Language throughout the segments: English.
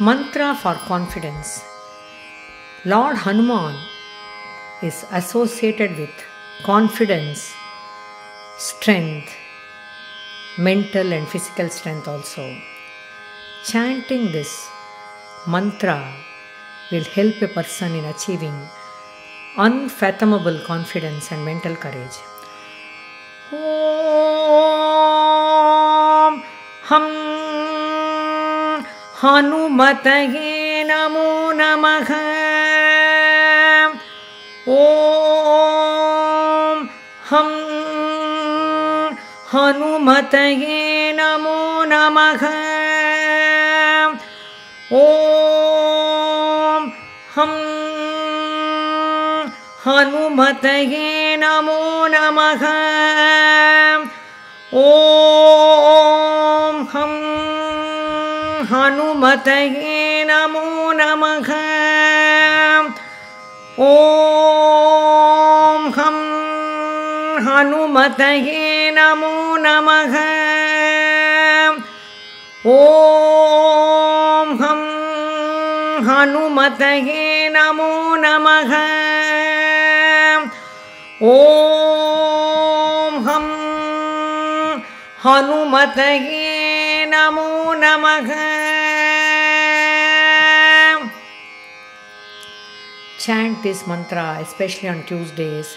Mantra for confidence. Lord Hanuman is associated with confidence, strength, mental and physical strength also. Chanting this mantra will help a person in achieving unfathomable confidence and mental courage. ॐ हं हनुमतये नमो नमः। ॐ हं हनुमतये नमो नमः। ॐ हं हनुमतये नमो नमः। हनुमतये नमो नमः। ॐ हं हनुमतये नमो नमः। ॐ हं हनुमतये नमो नमः। ॐ हं हनुमतये Namo நமக Chant this mantra especially on Tuesdays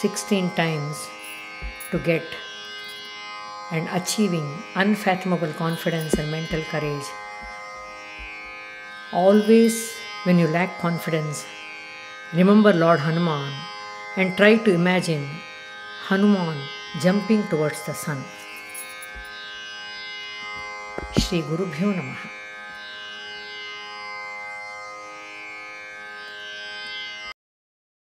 16 times to get and achieving unfathomable confidence and mental courage. Always, when you lack confidence, remember Lord Hanuman and try to imagine Hanuman jumping towards the sun. Shri गुरुभ्यो नमः।